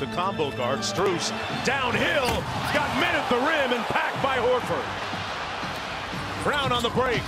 to combo guard. Struess downhill, got men at the rim and packed by Horford. Brown on the break.